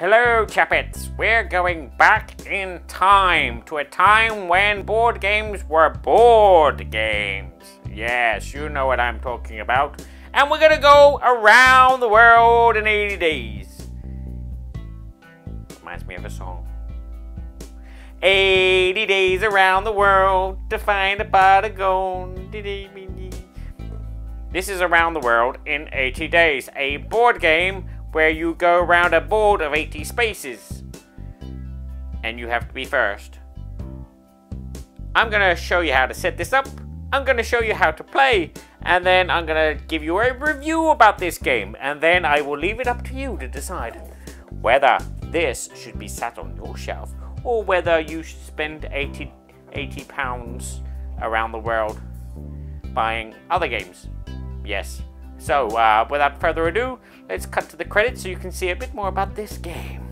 Hello, Chappets. We're going back in time to a time when board games were board games. Yes, you know what I'm talking about. And we're gonna go around the world in 80 days. Reminds me of a song. 80 days around the world to find a pot of gold. This is Around the World in 80 Days, a board game where you go around a board of 80 spaces. And you have to be first. I'm going to show you how to set this up. I'm going to show you how to play. And then I'm going to give you a review about this game. And then I will leave it up to you to decide whether this should be sat on your shelf or whether you should spend 80, 80 pounds around the world buying other games. Yes. So, uh, without further ado, let's cut to the credits so you can see a bit more about this game.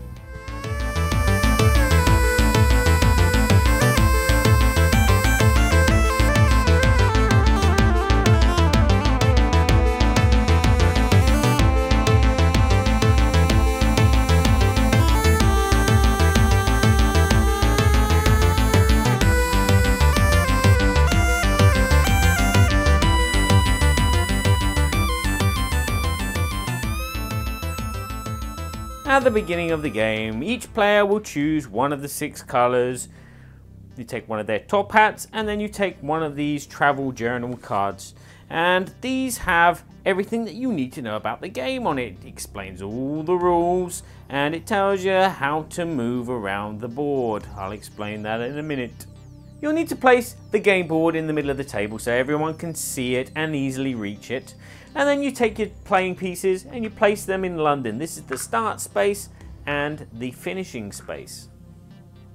At the beginning of the game, each player will choose one of the six colors. You take one of their top hats and then you take one of these travel journal cards. And these have everything that you need to know about the game on it. It explains all the rules and it tells you how to move around the board. I'll explain that in a minute. You'll need to place the game board in the middle of the table so everyone can see it and easily reach it. And then you take your playing pieces and you place them in London. This is the start space and the finishing space.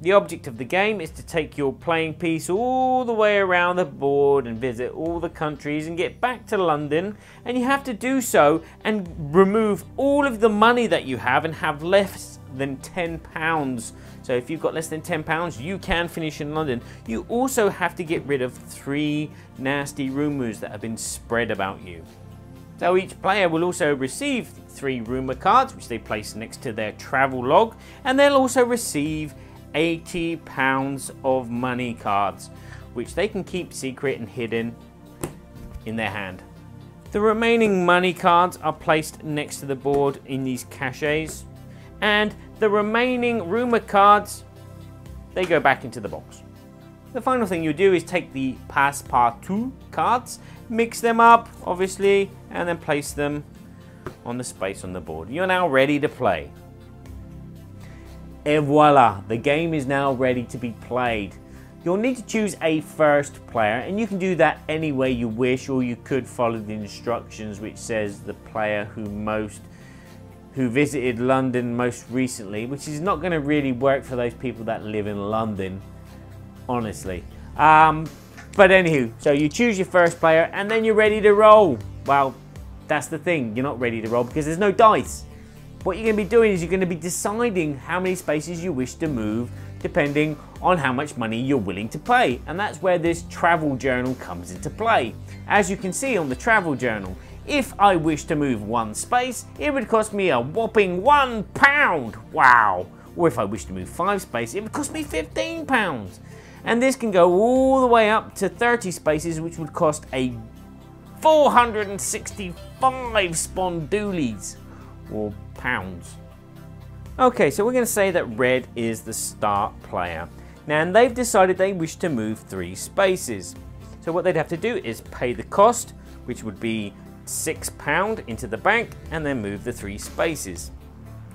The object of the game is to take your playing piece all the way around the board and visit all the countries and get back to London. And you have to do so and remove all of the money that you have and have less than 10 pounds. So if you've got less than 10 pounds, you can finish in London. You also have to get rid of three nasty rumours that have been spread about you. So each player will also receive three rumour cards, which they place next to their travel log, and they'll also receive 80 pounds of money cards, which they can keep secret and hidden in their hand. The remaining money cards are placed next to the board in these caches, and the remaining rumour cards, they go back into the box. The final thing you do is take the Passepartout cards, mix them up, obviously, and then place them on the space on the board. You're now ready to play. Et voila, the game is now ready to be played. You'll need to choose a first player and you can do that any way you wish or you could follow the instructions which says the player who most who visited London most recently, which is not going to really work for those people that live in London honestly. Um, but anywho, so you choose your first player and then you're ready to roll. Well, that's the thing, you're not ready to roll because there's no dice. What you're going to be doing is you're going to be deciding how many spaces you wish to move depending on how much money you're willing to pay. And that's where this travel journal comes into play. As you can see on the travel journal, if I wish to move one space, it would cost me a whopping one pound. Wow. Or if I wish to move five spaces, it would cost me 15 pounds. And this can go all the way up to 30 spaces, which would cost a 465 spondoolies, or pounds. Okay, so we're going to say that red is the start player. Now, and they've decided they wish to move three spaces. So what they'd have to do is pay the cost, which would be £6 into the bank, and then move the three spaces.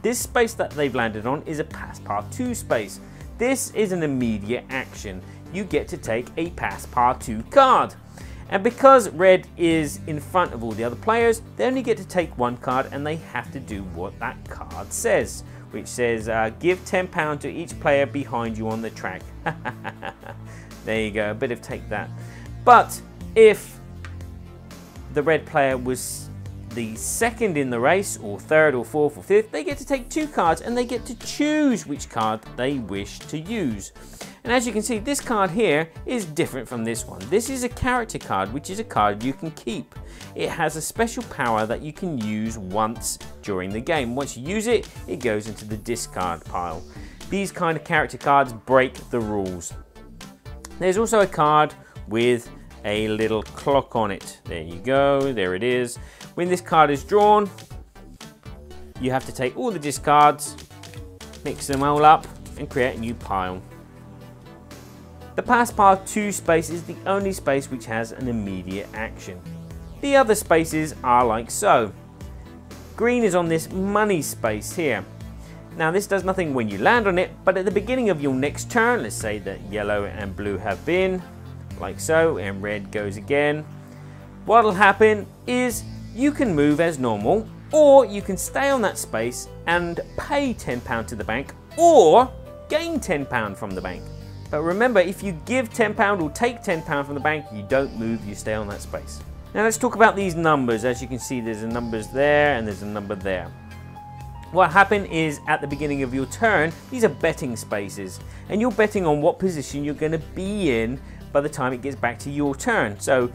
This space that they've landed on is a Passepartout space, this is an immediate action. You get to take a Passepartout card. And because red is in front of all the other players, they only get to take one card and they have to do what that card says, which says uh, give £10 to each player behind you on the track. there you go, a bit of take that. But if the red player was the second in the race, or third, or fourth, or fifth, they get to take two cards and they get to choose which card they wish to use. And as you can see, this card here is different from this one. This is a character card, which is a card you can keep. It has a special power that you can use once during the game. Once you use it, it goes into the discard pile. These kind of character cards break the rules. There's also a card with a little clock on it. There you go, there it is. When this card is drawn, you have to take all the discards, mix them all up and create a new pile. The Passepartout space is the only space which has an immediate action. The other spaces are like so. Green is on this money space here. Now this does nothing when you land on it, but at the beginning of your next turn, let's say that yellow and blue have been, like so, and red goes again. What'll happen is you can move as normal, or you can stay on that space and pay £10 to the bank, or gain £10 from the bank. But remember, if you give £10 or take £10 from the bank, you don't move, you stay on that space. Now let's talk about these numbers. As you can see, there's a numbers there and there's a number there. What happened is at the beginning of your turn, these are betting spaces, and you're betting on what position you're going to be in by the time it gets back to your turn. So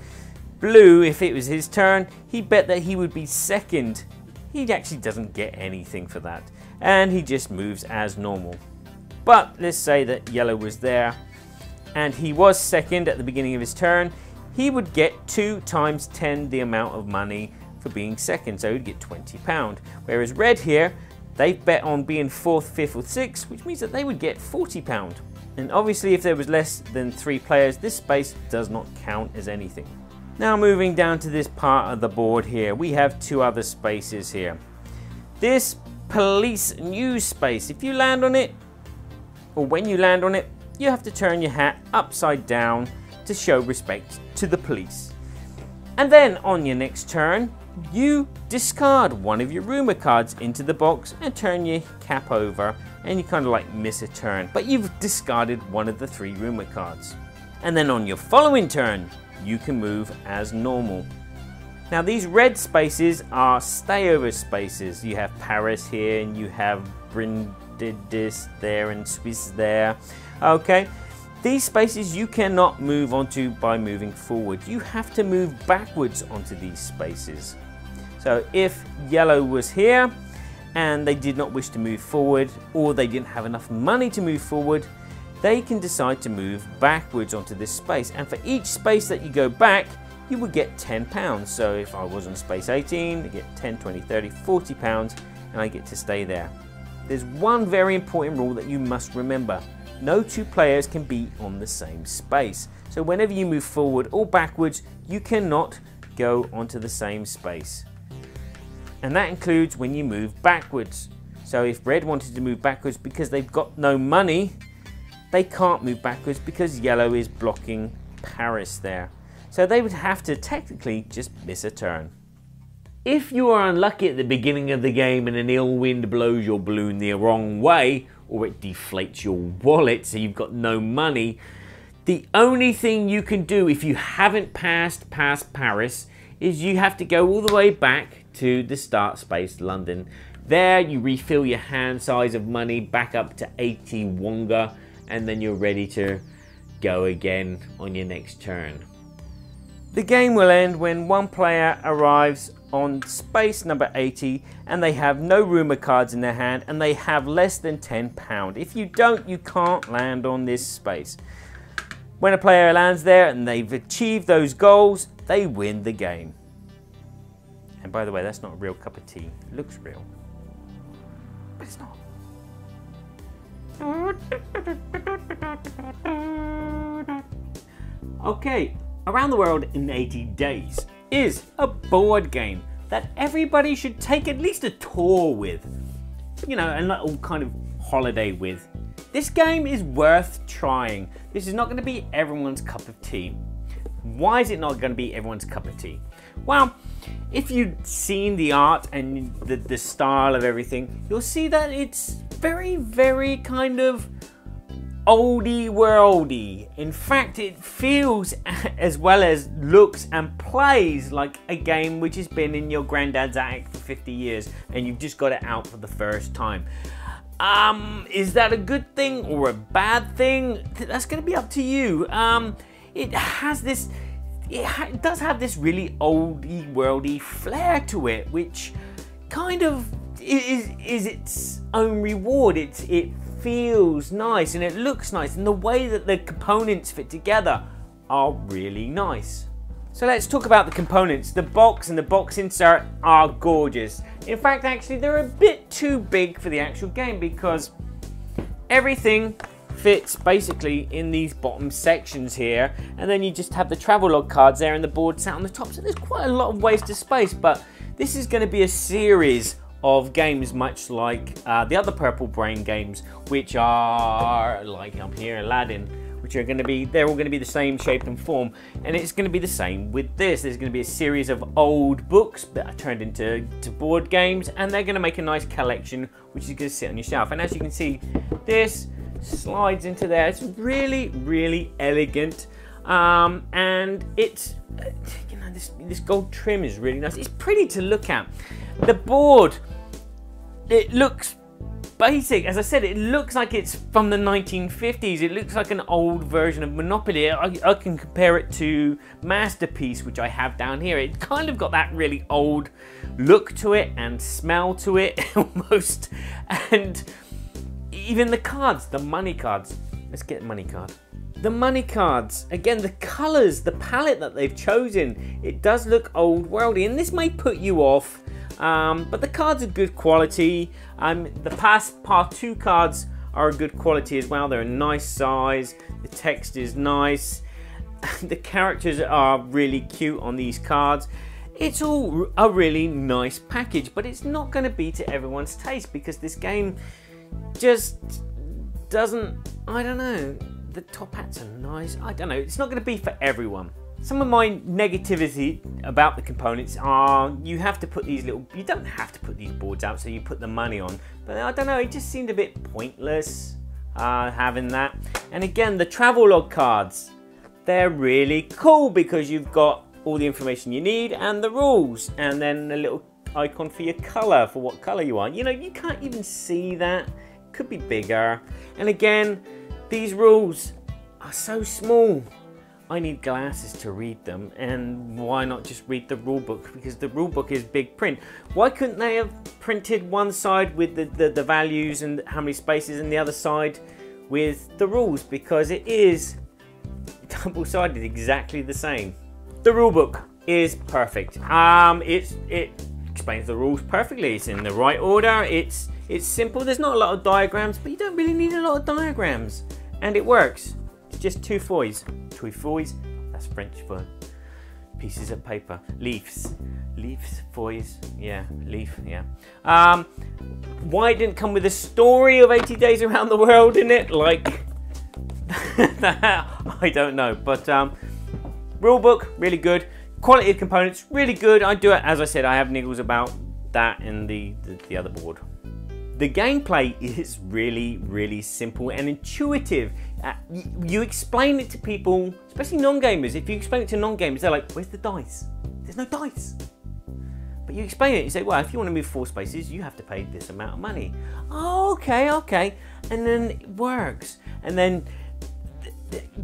Blue, if it was his turn, he bet that he would be second. He actually doesn't get anything for that. And he just moves as normal. But let's say that Yellow was there and he was second at the beginning of his turn. He would get 2 times 10 the amount of money for being second, so he'd get 20 pound. Whereas Red here, they bet on being fourth, fifth or sixth, which means that they would get 40 pound. And obviously if there was less than three players, this space does not count as anything. Now moving down to this part of the board here, we have two other spaces here. This police news space, if you land on it, or when you land on it, you have to turn your hat upside down to show respect to the police. And then on your next turn, you discard one of your rumour cards into the box and turn your cap over and you kind of like miss a turn, but you've discarded one of the three rumour cards. And then on your following turn, you can move as normal. Now these red spaces are stayover spaces. You have Paris here and you have Brindis there and Suez there. Okay, these spaces you cannot move onto by moving forward. You have to move backwards onto these spaces. So if yellow was here, and they did not wish to move forward or they didn't have enough money to move forward, they can decide to move backwards onto this space. And for each space that you go back, you would get 10 pounds. So if I was on space 18, I get 10, 20, 30, 40 pounds, and I get to stay there. There's one very important rule that you must remember. No two players can be on the same space. So whenever you move forward or backwards, you cannot go onto the same space and that includes when you move backwards. So if red wanted to move backwards because they've got no money, they can't move backwards because yellow is blocking Paris there. So they would have to technically just miss a turn. If you are unlucky at the beginning of the game and an ill wind blows your balloon the wrong way, or it deflates your wallet so you've got no money, the only thing you can do if you haven't passed past Paris is you have to go all the way back to the start space London. There you refill your hand size of money back up to 80 wonga and then you're ready to go again on your next turn. The game will end when one player arrives on space number 80 and they have no rumour cards in their hand and they have less than 10 pound. If you don't, you can't land on this space. When a player lands there and they've achieved those goals, they win the game. And by the way, that's not a real cup of tea. It looks real, Okay, Around the World in 80 Days is a board game that everybody should take at least a tour with. You know, a little kind of holiday with. This game is worth trying. This is not going to be everyone's cup of tea. Why is it not going to be everyone's cup of tea? Well, if you've seen the art and the, the style of everything, you'll see that it's very, very kind of oldie worldy. In fact, it feels as well as looks and plays like a game which has been in your granddad's attic for 50 years and you've just got it out for the first time. Um, is that a good thing or a bad thing? That's going to be up to you. Um, it has this, it, ha does have this really oldie worldy flair to it, which kind of is, is its own reward. It's, it feels nice and it looks nice and the way that the components fit together are really nice. So let's talk about the components. The box and the box insert are gorgeous. In fact, actually, they're a bit too big for the actual game because everything fits basically in these bottom sections here. And then you just have the travel log cards there and the board sat on the top. So there's quite a lot of wasted space, but this is gonna be a series of games much like uh, the other Purple Brain games, which are like up here, Aladdin, which are going to be, they're all going to be the same shape and form. And it's going to be the same with this. There's going to be a series of old books that are turned into to board games, and they're going to make a nice collection, which is going to sit on your shelf. And as you can see, this slides into there. It's really, really elegant. Um, and it's, uh, you know, this, this gold trim is really nice. It's pretty to look at. The board, it looks basic. As I said, it looks like it's from the 1950s. It looks like an old version of Monopoly. I, I, can compare it to Masterpiece, which I have down here. It kind of got that really old look to it and smell to it almost. And even the cards, the money cards. Let's get money card. The money cards, again, the colors, the palette that they've chosen, it does look old worldy. And this may put you off um, but the cards are good quality. Um, the Passepartout cards are a good quality as well. They're a nice size. The text is nice. the characters are really cute on these cards. It's all a really nice package, but it's not going to be to everyone's taste because this game just doesn't, I don't know, the top hats are nice. I don't know, it's not going to be for everyone. Some of my negativity about the components are you have to put these little, you don't have to put these boards out, so you put the money on. But I don't know, it just seemed a bit pointless uh, having that. And again, the travel log cards, they're really cool because you've got all the information you need and the rules. And then a little icon for your color, for what color you are. You know, you can't even see that. Could be bigger. And again, these rules are so small. I need glasses to read them, and why not just read the rulebook? Because the rulebook is big print. Why couldn't they have printed one side with the, the, the values and how many spaces, and the other side with the rules? Because it is double-sided, exactly the same. The rulebook is perfect. Um, it's it explains the rules perfectly. It's in the right order. It's it's simple. There's not a lot of diagrams, but you don't really need a lot of diagrams, and it works. It's just two foils. Two foils, that's French for pieces of paper. Leaves. Leaves, foils, yeah, leaf, yeah. Um, why it didn't come with a story of 80 days around the world in it? Like, I don't know. But um, rulebook, really good. Quality of components, really good. I do it, as I said, I have niggles about that in the, the, the other board. The gameplay is really, really simple and intuitive. Uh, you, you, explain it to people, especially non-gamers. If you explain it to non-gamers, they're like, where's the dice? There's no dice. But you explain it, you say, well, if you want to move four spaces, you have to pay this amount of money. Oh, okay, okay. And then it works. And then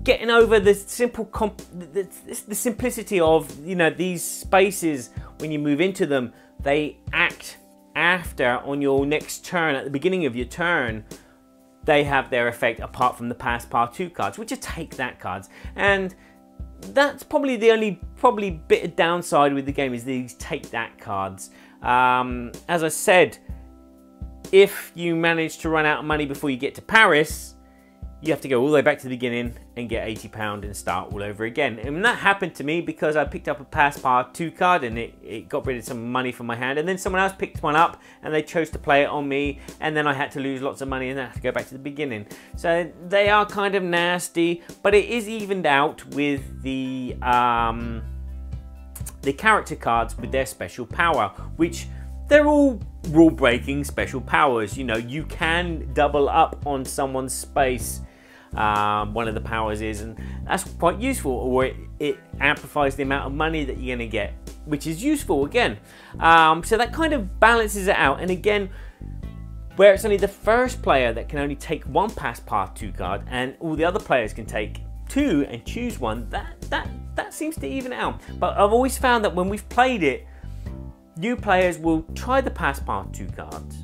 getting over the simple the, the, simplicity of you know these spaces when you move into them they act after on your next turn, at the beginning of your turn, they have their effect apart from the Passepartout cards, which are take that cards. And that's probably the only probably bit of downside with the game is these take that cards. Um, as I said, if you manage to run out of money before you get to Paris, you have to go all the way back to the beginning and get 80 pound and start all over again. And that happened to me because I picked up a Passepartout card and it, it got rid of some money from my hand. And then someone else picked one up and they chose to play it on me. And then I had to lose lots of money and I had to go back to the beginning. So they are kind of nasty, but it is evened out with the, um, the character cards with their special power, which they're all rule breaking special powers. You know, you can double up on someone's space um, one of the powers is, and that's quite useful. Or it, it amplifies the amount of money that you're going to get, which is useful again. Um, so that kind of balances it out. And again, where it's only the first player that can only take one Passepartout card, and all the other players can take two and choose one. That that that seems to even out. But I've always found that when we've played it, new players will try the Passepartout cards,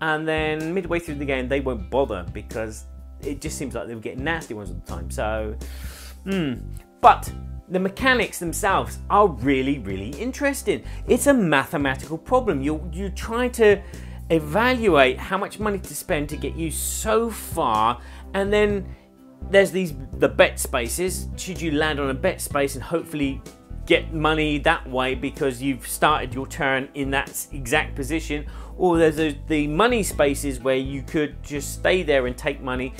and then midway through the game they won't bother because it just seems like they were getting nasty ones at the time. So, hmm. But the mechanics themselves are really, really interesting. It's a mathematical problem. You're, you're trying to evaluate how much money to spend to get you so far, and then there's these the bet spaces. Should you land on a bet space and hopefully get money that way because you've started your turn in that exact position, or there's a, the money spaces where you could just stay there and take money.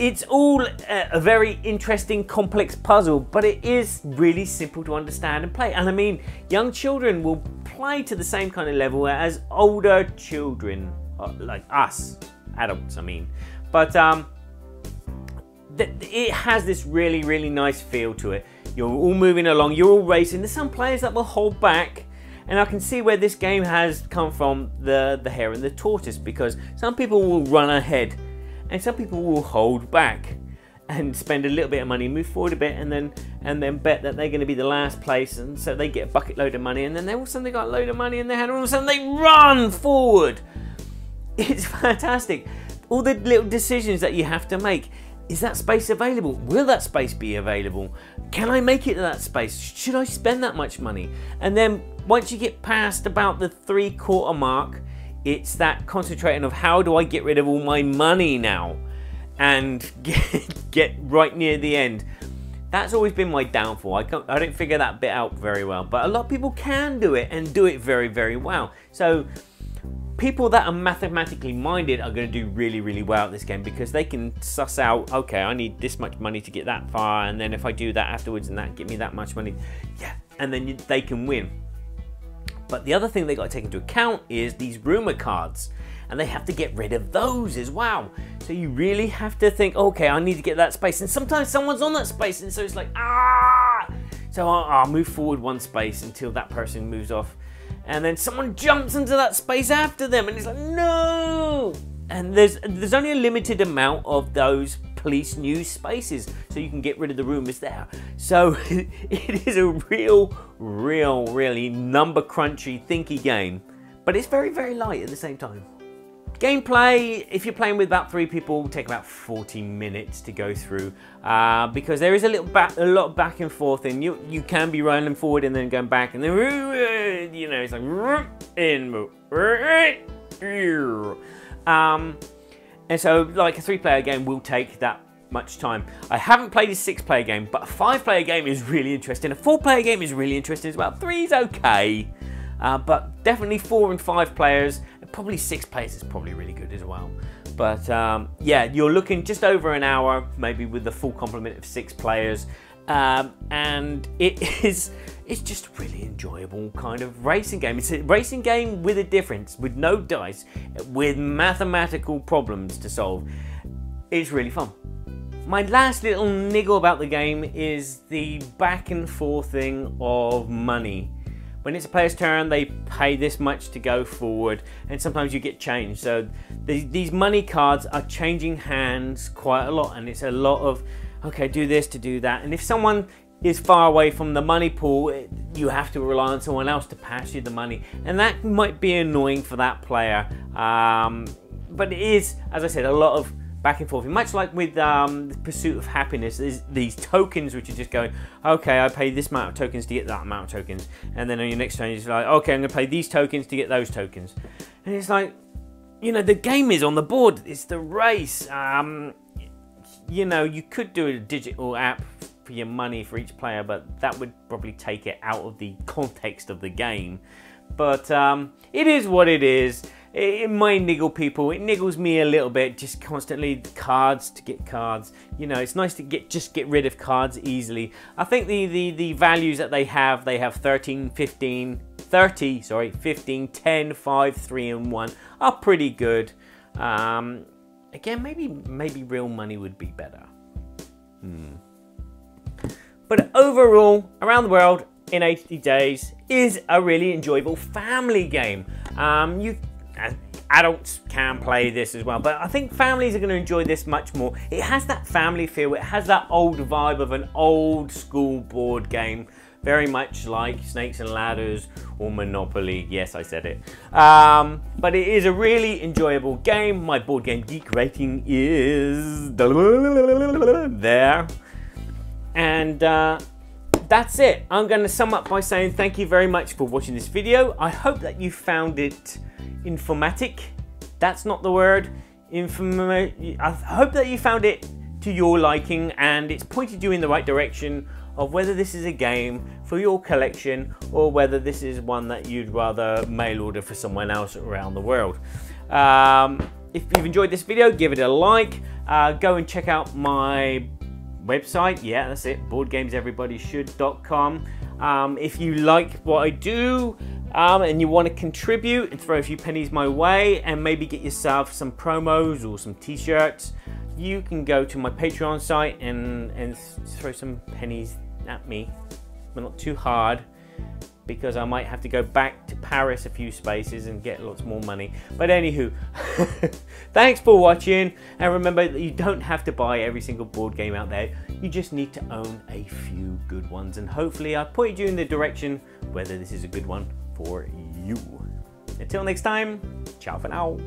It's all a, a very interesting, complex puzzle, but it is really simple to understand and play. And I mean, young children will play to the same kind of level as older children, uh, like us, adults, I mean. But um, it has this really, really nice feel to it. You're all moving along, you're all racing. There's some players that will hold back and I can see where this game has come from the, the hare and the tortoise because some people will run ahead and some people will hold back and spend a little bit of money, move forward a bit, and then and then bet that they're going to be the last place, and so they get a bucket load of money, and then they all of a sudden they got a load of money in their hand, and all of a sudden they run forward. It's fantastic. All the little decisions that you have to make. Is that space available? Will that space be available? Can I make it to that space? Should I spend that much money? And then once you get past about the three quarter mark, it's that concentrating of how do I get rid of all my money now and get, get right near the end. That's always been my downfall. I, can't, I don't figure that bit out very well, but a lot of people can do it and do it very, very well. So people that are mathematically minded are going to do really, really well at this game because they can suss out, okay, I need this much money to get that far, and then if I do that afterwards and that get me that much money, yeah, and then you, they can win. But the other thing they got to take into account is these rumor cards, and they have to get rid of those as well. So you really have to think, okay, I need to get that space, and sometimes someone's on that space, and so it's like, ah! So I'll, I'll move forward one space until that person moves off and then someone jumps into that space after them, and it's like, no! And there's there's only a limited amount of those police news spaces, so you can get rid of the rumors there. So it is a real, real, really number crunchy, thinky game, but it's very, very light at the same time. Gameplay, if you're playing with about three people, will take about 40 minutes to go through uh, because there is a little back, a lot back and forth, and you you can be running forward and then going back, and then you know it's like in um, and so like a three-player game will take that much time. I haven't played a six-player game, but a five-player game is really interesting. A four-player game is really interesting as well. Three's okay. Uh, but definitely four and five players probably six players is probably really good as well. But um, yeah, you're looking just over an hour, maybe with the full complement of six players. Um, and it is it's just a really enjoyable kind of racing game. It's a racing game with a difference, with no dice, with mathematical problems to solve. It's really fun. My last little niggle about the game is the back and forth thing of money. When it's a player's turn, they pay this much to go forward, and sometimes you get changed. So these money cards are changing hands quite a lot, and it's a lot of, okay, do this to do that. And if someone is far away from the money pool, you have to rely on someone else to pass you the money, and that might be annoying for that player. Um, but it is, as I said, a lot of back and forth. Much like with um, the Pursuit of Happiness, these tokens which are just going, okay, I pay this amount of tokens to get that amount of tokens. And then on your next turn, you're like, okay, I'm going to pay these tokens to get those tokens. And it's like, you know, the game is on the board. It's the race. Um, you know, you could do a digital app for your money for each player, but that would probably take it out of the context of the game. But um, it is what it is it, might niggle people. It niggles me a little bit, just constantly the cards to get cards. You know, it's nice to get just get rid of cards easily. I think the, the, the values that they have, they have 13, 15, 30, sorry, 15, 10, 5, 3, and 1 are pretty good. Um, again, maybe maybe real money would be better. Hmm. But overall, around the world in 80 days is a really enjoyable family game. Um, you adults can play this as well, but I think families are going to enjoy this much more. It has that family feel, it has that old vibe of an old school board game, very much like Snakes and Ladders or Monopoly. Yes, I said it. Um, but it is a really enjoyable game. My board game geek rating is there. And uh, that's it. I'm going to sum up by saying thank you very much for watching this video. I hope that you found it informatic. That's not the word. Informa I hope that you found it to your liking and it's pointed you in the right direction of whether this is a game for your collection or whether this is one that you'd rather mail order for someone else around the world. Um, if you've enjoyed this video, give it a like. Uh, go and check out my website. Yeah, that's it, boardgameseverybodyshould.com. Um, if you like what I do, um, and you want to contribute and throw a few pennies my way and maybe get yourself some promos or some t-shirts, you can go to my Patreon site and, and throw some pennies at me, but not too hard because I might have to go back to Paris a few spaces and get lots more money. But anywho, thanks for watching and remember that you don't have to buy every single board game out there. You just need to own a few good ones and hopefully I've pointed you in the direction whether this is a good one for you. Until next time, ciao for now.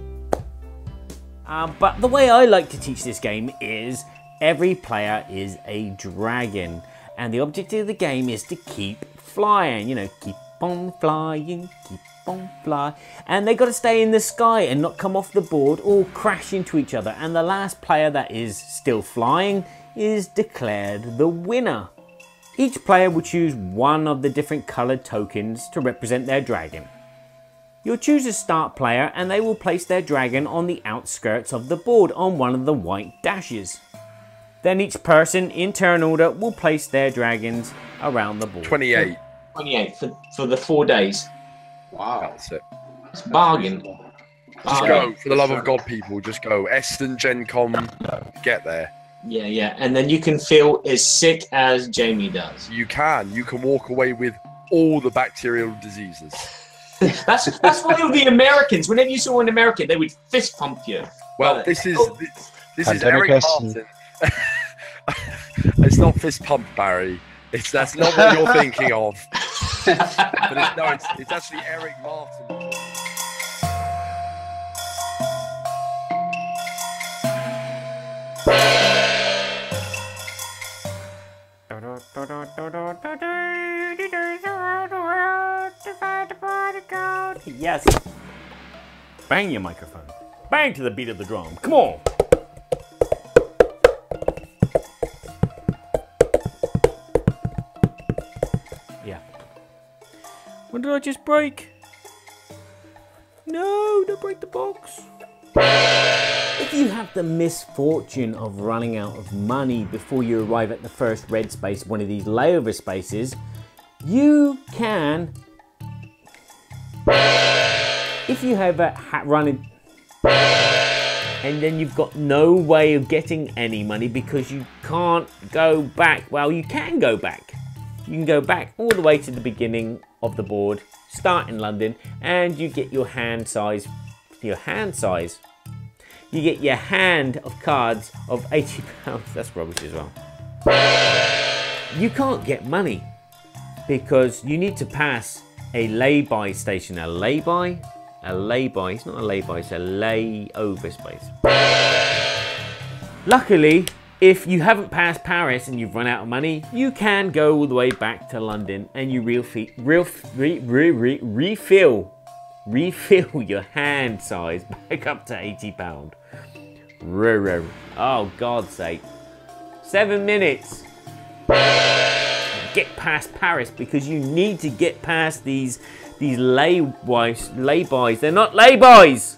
Uh, but the way I like to teach this game is every player is a dragon. And the object of the game is to keep flying, you know, keep on flying, keep on flying. And they've got to stay in the sky and not come off the board or crash into each other. And the last player that is still flying is declared the winner. Each player will choose one of the different coloured tokens to represent their dragon. You'll choose a start player and they will place their dragon on the outskirts of the board on one of the white dashes. Then each person in turn order will place their dragons around the board. 28. 28 for, for the four days. Wow. That's it. It's bargain. Just go, for the love of God, people. Just go. Eston Gen Con, get there. Yeah, yeah. And then you can feel as sick as Jamie does. You can. You can walk away with all the bacterial diseases. that's that's why all the Americans, whenever you saw an American, they would fist pump you. Well, this is oh. this, this is Eric Martin. it's not fist pump, Barry. It's that's not what you're thinking of. but it's, no, it's, it's actually Eric Martin. Yes. Bang your microphone. Bang to the beat of the drum. Come on. What did I just break? No, don't break the box. If you have the misfortune of running out of money before you arrive at the first red space, one of these layover spaces, you can, if you have a hat running, and then you've got no way of getting any money because you can't go back. Well, you can go back. You can go back all the way to the beginning of the board, start in London, and you get your hand size, your hand size you get your hand of cards of 80 pounds. That's rubbish as well. You can't get money because you need to pass a lay-by station. A lay-by? A lay-by. It's not a lay-by, it's a lay-over space. Luckily, if you haven't passed Paris and you've run out of money, you can go all the way back to London and you real real re, re, re, refill refill your hand size back up to 80 pound. Oh, God's sake. Seven minutes. Get past Paris because you need to get past these these lay-bys. Lay-bys. They're not lay-bys.